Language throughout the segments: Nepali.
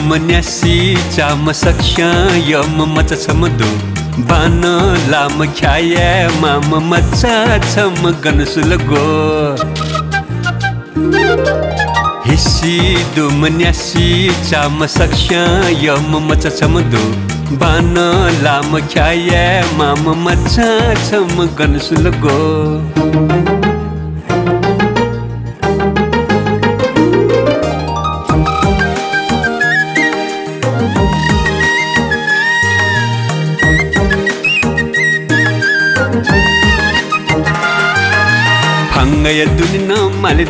मन्यासी चाम सक्ष्या यम मच छम दु। बान लाम ख्याया माम मचा छम गनसुल गो। हिस्सी दु मन्यासी चाम सक्ष्या यम मच दु। बान लाम ख्याया माम मचा छम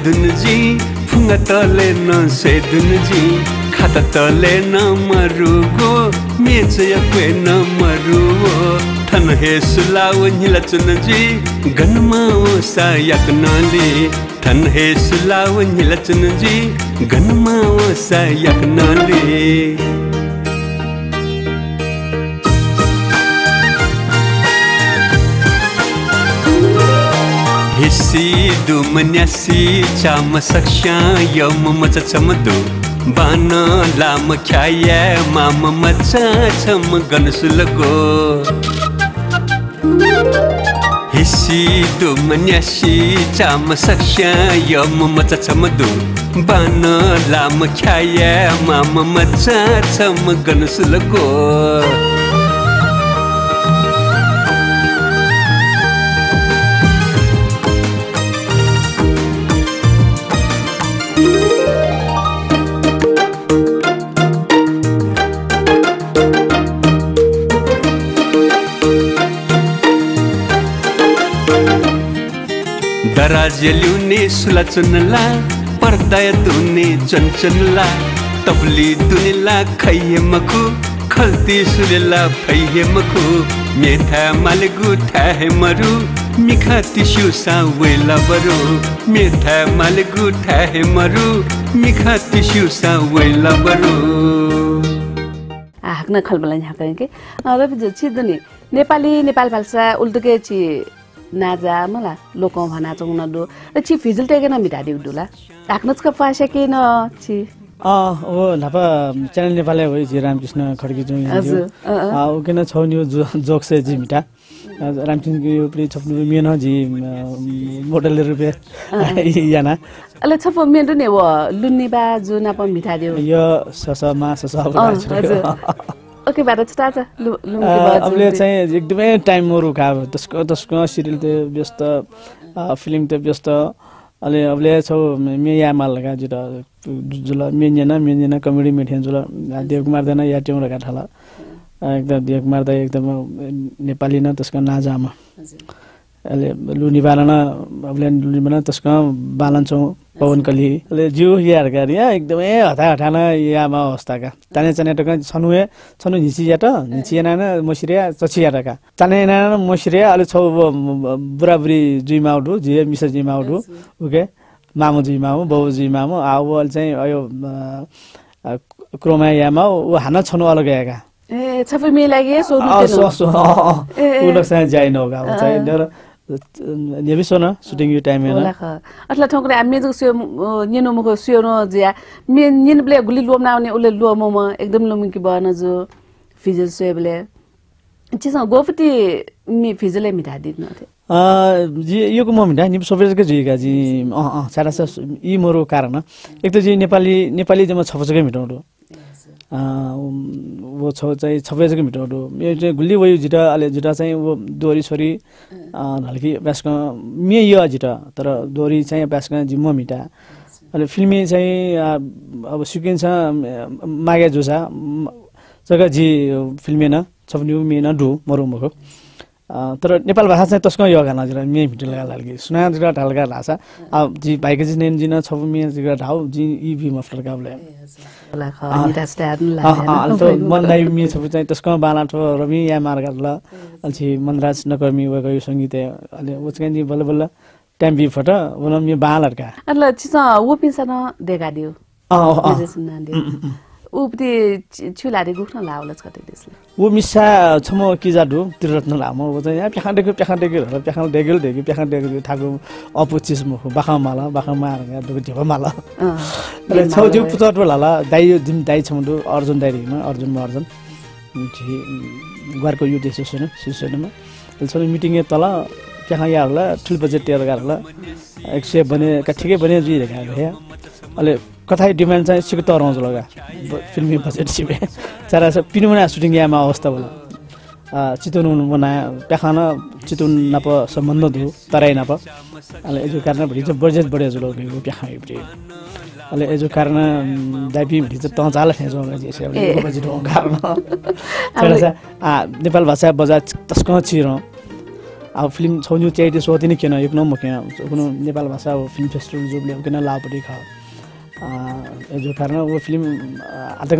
माले दुनुजी फुङ्ग तले न से दुनुजी खाता तले न मरुगो मेचय क्वे न मरुओ थन हे सुलाव निला चुनजी गनमा ओ सायक नले। थन हे सुलाव निला चुनजी गनमा ओ सायक नले। दुमन्यासी चाम सक्ष्या यम मच छम दु। बान लाम ख्याया माम मचा छम गनसुल गो हिस्सी दुमन्यासी चाम सक्ष्या यम मच छम दु। बान लाम ख्याया माम मचा छम गनसुल ल्युने सुला चुनला पर्दा दुने चनचनला तबली दुनिला खैहे मखु खल्ती सुलेला फैहे मखु मेथा मालगु ठाहे मरु मिखा तिस्यु सावेला बरु मेथा मालगु ठाहे मरु मिखा तिस्यु सावेला बरु हाँक्न खलबलाई हाँक्न के रवि छिदुनि नेपाली नेपाल भाषा उल्टुके छि नाजा मला लोक भना चौन दो र छि फिजल टेके न मिटा दिउ दुला हाँक्नच क पासे के न छि। अँ ओ लापा च्यानल नेपाली हो जी रामकृष्ण खड्की जो हजुर, अँ। ओ किन छौ नि जोक से जी मिटा। रामकृष्ण की उपरि छप्नु मेन जी मोडल रुपियाँ याना। अले छप मेरो ने व लुन्नी बा जो नाप मिठा दिउ यो सस मा सस अब। हजुर। ओके चाहिँ एकदमै टाइम रुका अब त्यसको त्यसको सिरियल त व्यस्त फिल्म त व्यस्त। अहिले अबले छौ मे या मालका जुट जुल मेन्जेन मेन्जेन कमेडी मेठेन जुल। देवकुमार देन या ट्याउ रका ठला एकदम देवकुमार दा एकदम नेपाली न त्यसको नाजामा। अहिले लुनी बालन अबले लुनी बालन त्यसको बालन छौँ पवन कली। अहिले जिउ याहरूका यहाँ एकदमै हता हटाना यामा अवस्थाका। ताने चाने टका छनुए छनु हिसिया त हिसिएना न मसिरिया चचिया टका। ताने ना मसिरिया अहिले छौ बुढाबुढी जुइ माउडु जिए मिसा जुइ माउडु ओके? मामु जुइ मामु बाउ जुइ मामु आउ अहिले चाहिँ क्रोमा यामा ऊ हान छनु अलग याका। ए छप मिलागे सोध्नु चाहिँ सुटिङ यो टाइम हामी जो सियो निनो मुखो सियो न जिया मे निन ब्ले गुली लोम नाउने उले लोम म एकदम लोम कि बन जो फिजल सियो ब्ले चिसा गोफटी मि फिजले मिटा दिनु थे अ, जी यो को मम्मी नि सबैजकै जुइका जी अँ अँ सारा सा यी मरो कारण एक त जी नेपाली नेपाली जम्मा छपछकै मिटाउँदो वो छ चाहिँ छपछकै मिटाउँदो यो चाहिँ गुल्ली वयो जिटा अहिले जिटा चाहिँ वो दोरी छोरी हल्की ब्यासक मे यो जिटा तर दोरी चाहिँ ब्यासक जिम्म मिटा अहिले फिल्मी चाहिँ अब सिक्किन्छ मागे जोसा जग्गा जी फिल्मेन छप्नु मेन डु मरुमको अ, तर नेपाल भाषा चाहिँ तस्को यो गाना जिरा मे भिडियो लगा लागी सुना जिरा ढालका भाषा। अब जी भाइके जी नेन जिना छप मे जिरा ढाउ जी ई भी मफलर गाबले होला ख मिटा स्टार न अ अ अल त मन लाई मे छप चाहिँ तस्को बाला ठो रवि या मार गर्ला अल्छि मनराज नकर्मी वको यो संगीत अलि उचकन जी बल्ल बल्ल टाइम बी फट वन मे बालरका अట్లా चिसा वो न देगा दियो। अ अ उपति छुलारे गुख्न लावलच कतै त्यसले ऊ मिसा छम किजा ढु तिरत्न लामो ऊ चाहिँ यहाँ प्याखान डेगु प्याखान डेगु र प्याखान डेगुल डेगु प्याखान डेगु ठाकु अपु चिस मुख बाखा माला बाखा मार यहाँ दुगु ढेप माला। र छौ पुचट लाला दाइ जिम दाइ छौँडु अर्जुन दाइरीमा अर्जुन। अर्जुन घरको युटे सिसोन सिसोनमा छ मिटिङ तल प्याखा या होला ठुल बजेट टेर होला एक सय बने ठिकै बने जुइ रेखा भए। अहिले कथाइ डिमान्ड चाहिँ सिक तराउँछ लगा। फिल्मी बजेट सिबे चारा छ पिनुना सुटिङ यामा अवस्था बोला चितवन बनाया प्याखाना चितवन नप सम्बन्ध दु तराई नप। अहिले एजो कारण चाहिँ बजेट बढे जुलो गयो प्याखा भरि अहिले एजो कारण दाइपी भरि चाहिँ तँ चाल बजेट कारण। नेपाल भाषा बजार तस्क छिरौँ। अब फिल्म छौन्यु च्याइटी सोति नै किन एक नम्बर किन। कुनै नेपाल भाषा अब फिल्म फेस्टिभल जो किन लापट्टि ख। जो कारण वो फिल्म आता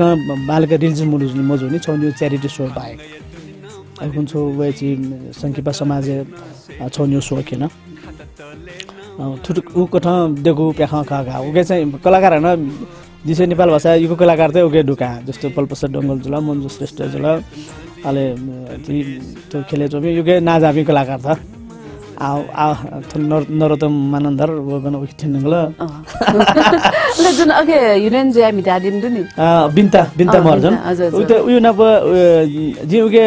बालक रिलिज मुलुज मजु नि छौन्यु च्यारिटी सो बाहेक। छौ वेची सङ्कीपा समाज सो किन। थुट ऊ कठ देखु प्याख खा उके चाहिँ कलाकार होइन जिसे नेपाल भाषा युको कलाकार चाहिँ उके ढुका। जस्तो पल्पसर डङ्गल जुल मन्जु श्रेष्ठ जुल अहिले त्यो खेले चोपी युगे नाजाबी कलाकार छ। नरोत्तम मानन्दर ल जुन अघि हिरोइन जे हामी डाडिम नि बिन्ता बिन्ता मर्जन उ त उयो नप जी उके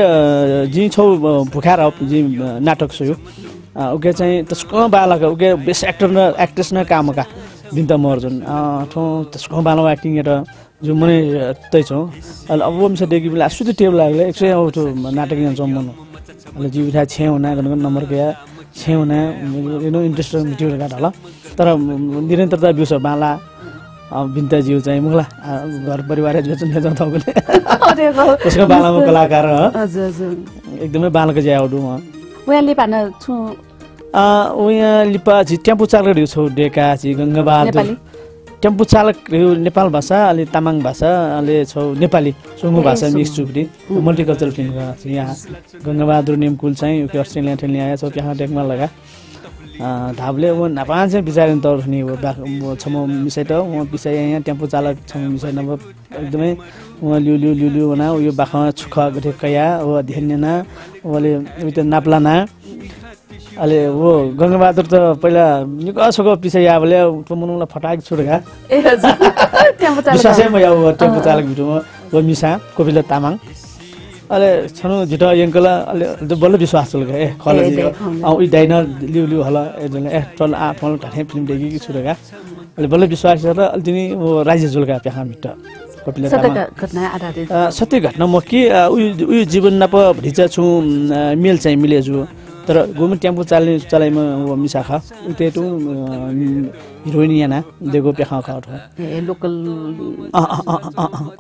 जी छौ भुखार जी नाटक छु उके चाहिँ त्यसको बालक उके बेस्ट एक्टर न एक्ट्रेस न कामका बिन्ता मर्जन ठो त्यसको बालो एक्टिङ एउटा जो मने तै छौँ अहिले अब मिसा डेकी बेला सुति टेबल लाग्यो एक सय अब त्यो नाटक यहाँ जम्माउनु अहिले जिउ उठा छे हुना नम्बर गया छे हुना यु इन्ट्रेस्ट मिटियो गाट होला। तर निरन्तरता बिउस बाला। बिन्ता जिउ चाहिँ मुखला। घर परिवार त्यसको बालामा कलाकार एकदमै बालाको ज्या छु। उहाँ लिपा झि टेम्पो चालक छौ डेका झि गङ्गाबहादुर। टेम्पो चालक नेपाल भाषा अलि तामाङ भाषा अलि छौ नेपाली सुङ्गु भाषा मिक्स चुक्री मल्टिकल्चरल फिल्म यहाँ। गङ्गाबहादुर नेमकुल चाहिँ अस्ट्रेलिया ठेल्ने आयो छौ त्यहाँ टेकमा लगा। धाबले ऊ नापा चाहिँ बिचारे तौर नि हो। छ म मिसाइ त उहाँ बिसाइ यहाँ टेम्पो चालक छ मिसाइ नभए एकदमै उहाँ लिउ लिउ लिउ लिउ भना उयो बाखमा छुख कया ऊ ध्यान उहाँले उयो नाप्ला ना अहिले हो गङ्गाबहादुर त पहिला निकसको पछि याबले मुनुलाई फटाक छुटका विश्वासै म या टेम्पो चालक ऊ मिसा कोपिला तामाङ। अहिले छनु झिटो यङ्कल अहिले बल्ल विश्वास चल्का ए खल उयो डाइन लिउ लिउ हल ए टल आ फल ढाँटे फिल्म देखि कि छुटका अहिले बल्ल विश्वास गरेर अहिले तिनी राज्य जुल्का प्याखा भित्र सत्य घटना म के उयो उयो जीवन नप भिजा छु मेल चाहिँ मिलेछु। तर घुम टेम्पो चाल्ने चलाइमा मिसा खा त्यो हिरोइन याना देखो पेखा खा लोकल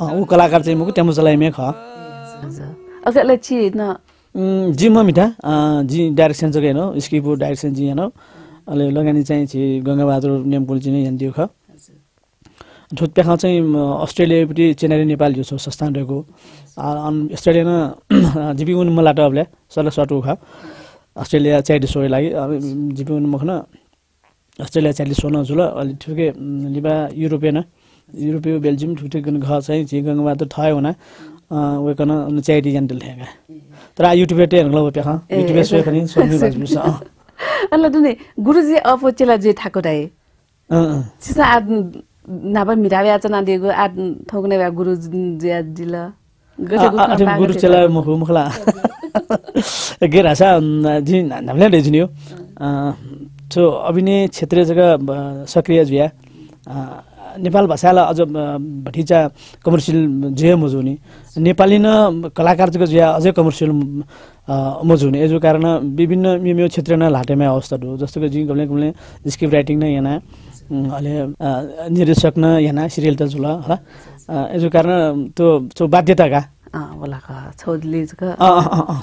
ऊ कलाकार चाहिँ मुख टेम्पो चलाइमै ख। जी म मिठा जी डाइरेक्सन चाहिँ हेर्नु स्क्रिप्ट डाइरेक्सन जी हेर्नु। अहिले लगानी चाहिँ छि गङ्गाबहादुर नेमकुल जी नै हेर्नु ख। ठुट प्याखा चाहिँ अस्ट्रेलियापट्टि चेन्नई नेपाल जो छ संस्थान रहेको। अस्ट्रेलियामा जिपी उन मलाटो अबले सल्लाह सटु खा। अस्ट्रेलिया चाइल्ड सो लागि जिपी उन मखन अस्ट्रेलिया चाइल्ड सो नजुल अलि ठुके लिबा युरोपियन युरोपियो बेल्जियम ठुटे गन घ चाहिँ झि गङ्गाबहादुर थयो हुना वेकन चाइल्ड जान दिल हेगा तर युट्युब टे हेर्नु ल प्याखा युट्युब सो खनि सोनि बाजु अल्ल दुने गुरुजी अपोचेला जे ठाको दाइ सिसा नाबा मिरावे आचना दिएको आ थौकने भए गुरु ज्या दिल। गुरु चेला मुख मुखला गे रासा जी हामीले रेजिनियो सो अभिनय क्षेत्रीय जग्गा सक्रिय जुया नेपाल भाषालाई अझ भटिचा कमर्सियल जे मजुनी नेपाली न कलाकार जग्गा जुया अझै कमर्सियल मजुने यसो कारण विभिन्न मेरो क्षेत्र न लाटेमा अवस्था हो जस्तो कि जी गमले गमले स्क्रिप्ट राइटिङ नै यहाँ अहिले निर्देशक न यहाँ सिरियल त झुल होला यसो कारण त्यो त्यो बाध्यताका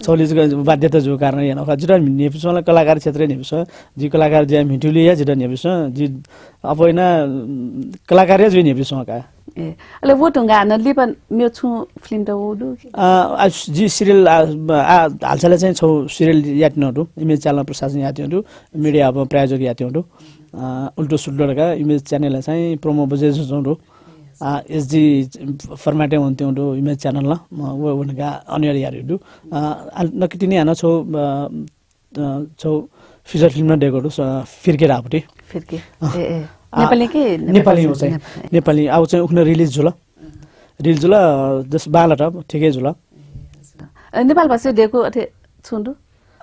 छौलीजको बाध्यता जो कारण यहाँ जुटा नेपिसलाई कलाकार क्षेत्र नेपिस। जी कलाकार जे मिठुली या जुटा नेपिस। जी अब होइन कलाकार जो नेपिस का ए अहिले वो हान्न लिपन मेरो छु फिल्म त जी सिरियल हालसाले चाहिँ छौ सिरियल याटिनहरू इमेज च्यानल प्रशासन यातिहरू मिडिया अब प्रायोजक यातिहरू उल्टो सुल्टोका इमेज च्यानललाई चाहिँ प्रोमो बजे च्यानल ल म व उनका अन्य यारहरू नकिति नै हान छौ छौ फिचर फिल्म न डेकोटु फिर्केर ए नेपाली हो चाहिँ नेपाली। अब चाहिँ उख्न रिलिज झुल रिलिज झुल जस बाह्र ठिकै झुल नेपाल भाषा छुन्डु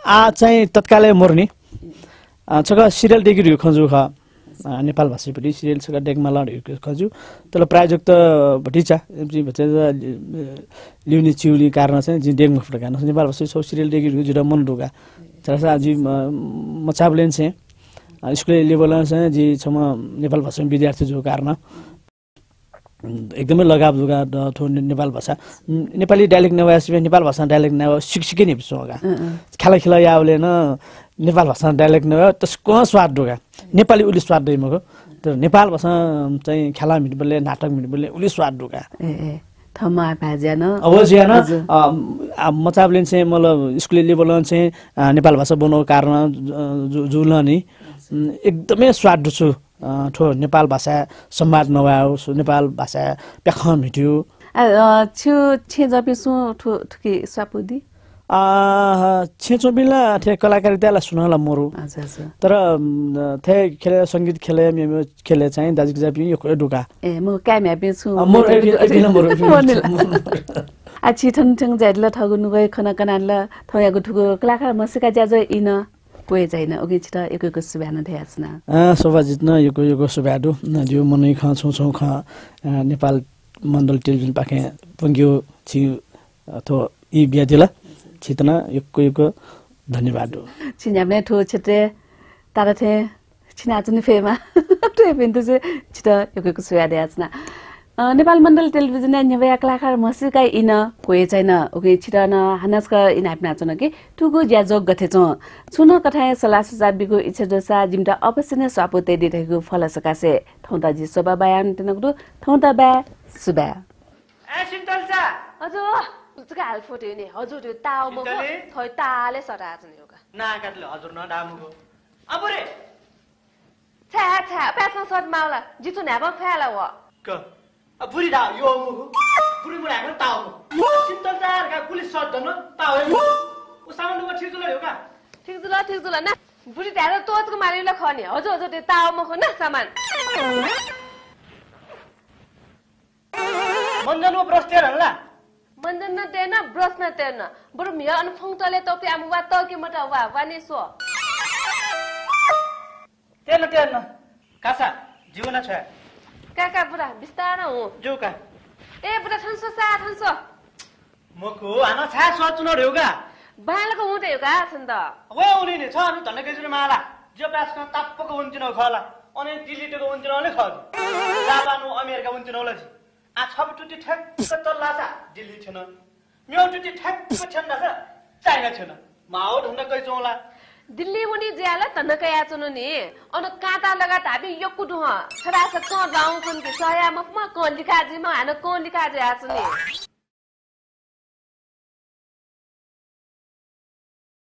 आ चाहिँ तत्कालै मोर्नी छक सिरियल डेकिहरू खजु ख नेपाल भाषीपट्टि सिरियल छक डेकमा लडहरू खजु तर प्रायोजक त भटिचा लिउने चिउली कारण चाहिँ जी डेकमा फुटका नेपाल भाषी छौ सिरियल डेकिहरू जुटा मन ढुका चरा आज मचाबलेन चाहिँ स्कुल लेभल चाहिँ जी छम नेपाल भाषा विद्यार्थी जो कारण एकदमै लगाव जुगा थो नेपाल भाषा। नेपाली डाइलेक्ट नभए नेपाल भाषा डाइलेक्ट नभए सिकसिकै नि होगा खेला खेला यावले न नेपाल भाषा डाइलेक्ट नभए त्यसको स्वाद ढोका नेपाली उसले स्वाद दैमको तर नेपाल भाषा चाहिँ खेला मिट बोले नाटक मिट बोले उसले स्वाद ढोका ए ए थमा भाज्या न अवश्य होइन हजुर। मचाबले चाहिँ मतलब स्कुल लेभल चाहिँ नेपाल भाषा बनाउनु कारण जुल नि एकदमै स्वाद छु ठो नेपाल भाषा संवाद नभयो सो नेपाल भाषा प्याख मिट्यो छु छे जपि सु ठु ठुकी स्वापुदी छेचो बिला ठे कलाकारितालाई सुनाला मोरु तर थे खेले सङ्गीत खेले मेमो खेले चाहिँ दाजु जापि यो ढुका ए म काम्या पे छु एबि- एबिला मोर, आ छि ठन ठन जाइला ठगु नुगय खना कनाला थयागु ठुगु कलाकार मसिका ज्याज इन कोइ छैन ओके छिटा एक एक सुबान थयाछना शोभा जित्न योको योको सुब्याडु जो मनै ख छौ छौ ख नेपाल मण्डल टेलिभिजन पाखे पुग्यो छि अथवा यी बिहा दिला छितन योको योको धन्यवाद छिन्याम्ने ठो छिटे तारा थे छिना चुनि फेमा। ठे पिन्तु से छिटा एक एक सुया देयाछना नेपाल मण्डल टेलिभिजन न्यवया कलाकार मसिका इन कोइ छैन। ओके छिटा न हानसका इन हाप्ना छन कि ठुगु ज्या जोग गथे छ छुन कठाय सला सुजाबिगु इच्छा दोसा जिमटा अवश्य नै सपोते दिरहेको फल सकासे थौता जी सोबा बायान तिनकु थौता बा सुबा। ए सिन्टलचा हजुर हाल नि? हजुर त्यो ताउ म सिन्टले? थै ताले सटाछ नि योगा। नाकातले हजुर न डामुको अब रे। छ्या छ्या प्यासमा सट माउला। जितु न्याब फ्याला व क। अब बुढी डा यो मुखु बुढी बुढी हाम्रो ताउ सिन्टलचा का पुलिस सट दन ताउ हे। उ सामान दुको ठिक जुल का? ठिक जुल ठिक जुल। न बुढी ढ्यारो तोचको मारिला खने हजुर हजुर त्यो ताउ म खो न सामान। मन्जनमा ब्रस तेर हल्ला। मन्दन न तेन ब्रस न तेन बरु मिया अन फङ तले तपे आम वा त के मटा वा वाने सो। तेल तेल न। कासा जीवन छ। काका बुढा बिस्तार हु। जो का? ए बुढा ठन्सो सा ठन्सो मको हाना छा सट न रे का? बालको हुँदै हो छन् त? वे उनी नि छ अनि धन्न केजुले माला। जो प्यास न ताप्पको उन्चिन खला। अनि दिल्लीको उन्चिन ले खज जापानु अमेरिका उन्चिन होला छि आ छब टुटी ठ्याक्क चल्ला छ दिल्ली छैन म्याउ टुटी ठ्याक्क छैन छ चाइना छैन माओ कै चौला दिल्ली मुनि ज्याला त नकया चुनु नि। अन काटा लगा ताबी यक्कु दुह छरा छ क गाउँ के सया म म क हान क लिखा जी आछु नि।